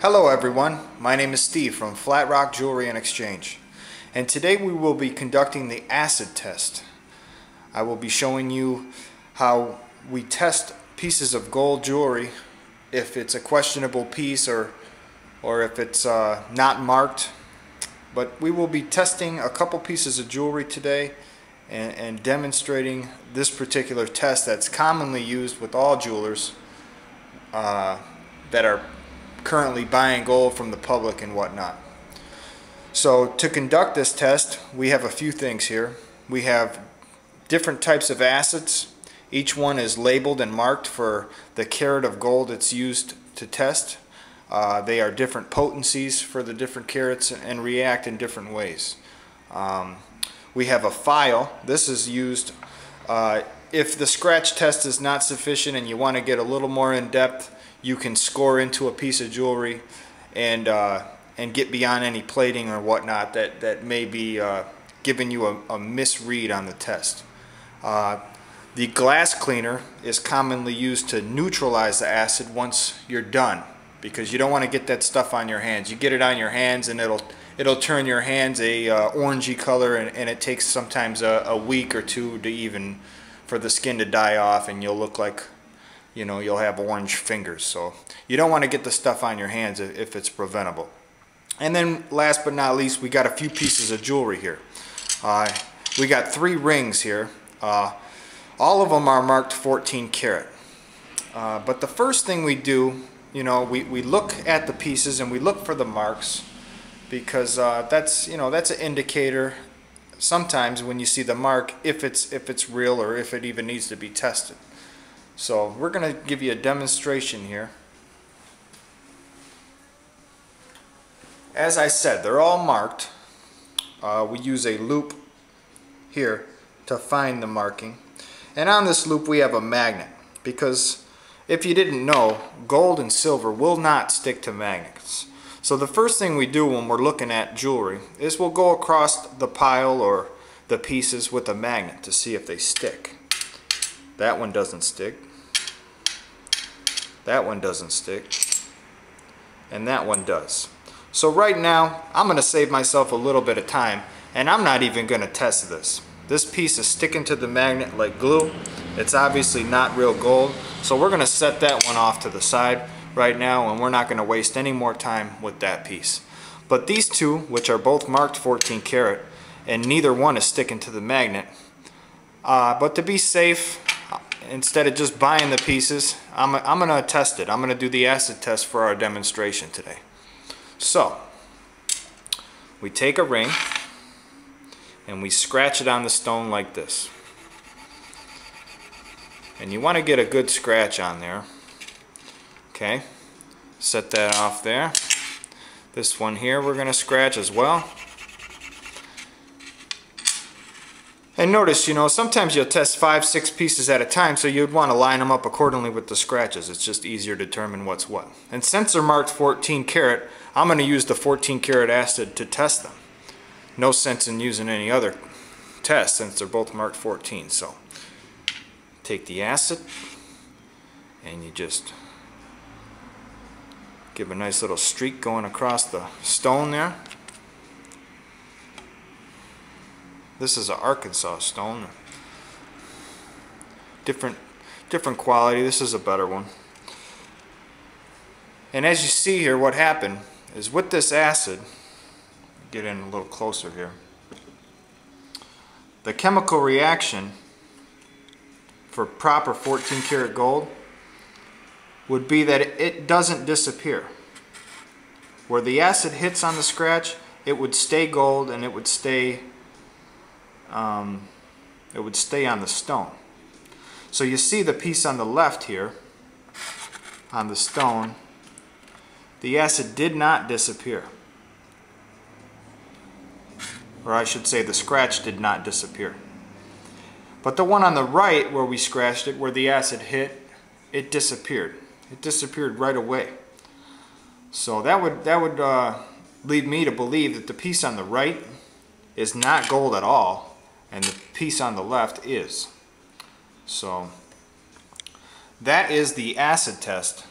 Hello everyone, my name is Steve from Flat Rock Jewelry and Exchange. And today we will be conducting the acid test. I will be showing you how we test pieces of gold jewelry if it's a questionable piece or or if it's uh, not marked. But we will be testing a couple pieces of jewelry today and, and demonstrating this particular test that's commonly used with all jewelers uh, that are currently buying gold from the public and whatnot. So to conduct this test, we have a few things here. We have different types of acids. Each one is labeled and marked for the carat of gold it's used to test. Uh, they are different potencies for the different carats and react in different ways. Um, we have a file. This is used uh, if the scratch test is not sufficient and you want to get a little more in depth you can score into a piece of jewelry and uh, and get beyond any plating or whatnot that that may be uh, giving you a, a, misread on the test. Uh, the glass cleaner is commonly used to neutralize the acid once you're done because you don't want to get that stuff on your hands. You get it on your hands and it'll it'll turn your hands a uh, orangey color and, and, it takes sometimes a, a week or two to even for the skin to die off and you'll look like you know, you'll have orange fingers. So you don't want to get the stuff on your hands if it's preventable. And then last but not least, we got a few pieces of jewelry here. Uh, we got three rings here. Uh, all of them are marked 14 karat. Uh, but the first thing we do, you know, we, we look at the pieces and we look for the marks because uh, that's, you know, that's an indicator sometimes when you see the mark if it's, if it's real or if it even needs to be tested. So we're going to give you a demonstration here. As I said, they're all marked. Uh, we use a loupe here to find the marking. And on this loupe we have a magnet because if you didn't know, gold and silver will not stick to magnets. So the first thing we do when we're looking at jewelry is we'll go across the pile or the pieces with a magnet to see if they stick. That one doesn't stick. That one doesn't stick. And that one does. So right now, I'm to save myself a little bit of time and I'm not even to test this. This piece is sticking to the magnet like glue. It's obviously not real gold. So we're to set that one off to the side right now and we're not to waste any more time with that piece. But these two, which are both marked 14 karat, and neither one is sticking to the magnet. Uh, but to be safe, instead of just buying the pieces, I'm, I'm going to test it. I'm going to do the acid test for our demonstration today. So, we take a ring and we scratch it on the stone like this. And you want to get a good scratch on there. Okay, set that off there. This one here we're going to scratch as well. And notice, you know, sometimes you'll test five, six pieces at a time, so you'd want to line them up accordingly with the scratches. It's just easier to determine what's what. And since they're marked 14 karat, I'm going to use the 14 karat acid to test them. No sense in using any other test since they're both marked 14. So take the acid and you just give a nice little streak going across the stone there. This is an Arkansas stone. Different, different quality. This is a better one. And as you see here, what happened is with this acid, get in a little closer here, the chemical reaction for proper 14 karat gold would be that it doesn't disappear. Where the acid hits on the scratch, it would stay gold and it would stay um, it would stay on the stone. So you see the piece on the left here, on the stone, the acid did not disappear. Or I should say the scratch did not disappear. But the one on the right where we scratched it, where the acid hit, it disappeared. It disappeared right away. So that would, that would uh, lead me to believe that the piece on the right is not gold at all and the piece on the left is. So that is the acid test.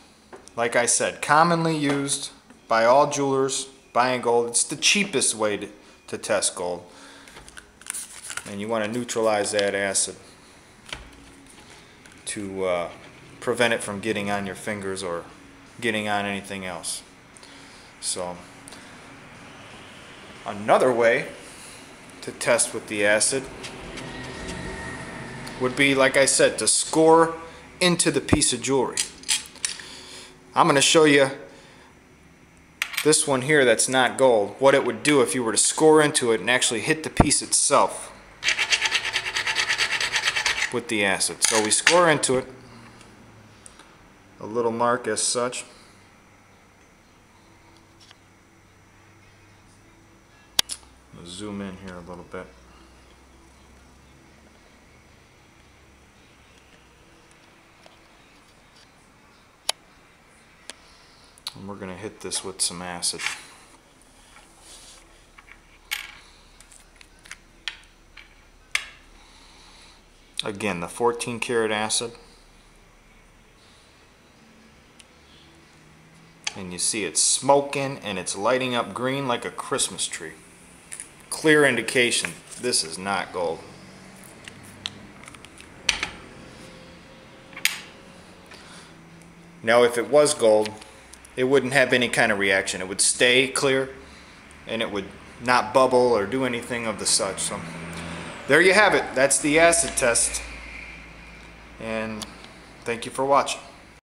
Like I said, commonly used by all jewelers buying gold. It's the cheapest way to, to test gold. And you want to neutralize that acid to uh, prevent it from getting on your fingers or getting on anything else. So another way to test with the acid would be, like I said, to score into the piece of jewelry. I'm going to show you this one here that's not gold, what it would do if you were to score into it and actually hit the piece itself with the acid. So we score into it, a little mark as such. Zoom in here a little bit. And we're going to hit this with some acid. Again, the 14 karat acid. And you see it's smoking and it's lighting up green like a Christmas tree. Clear indication this is not gold. Now if it was gold, it wouldn't have any kind of reaction. It would stay clear and it would not bubble or do anything of the such. So there you have it. That's the acid test. And thank you for watching.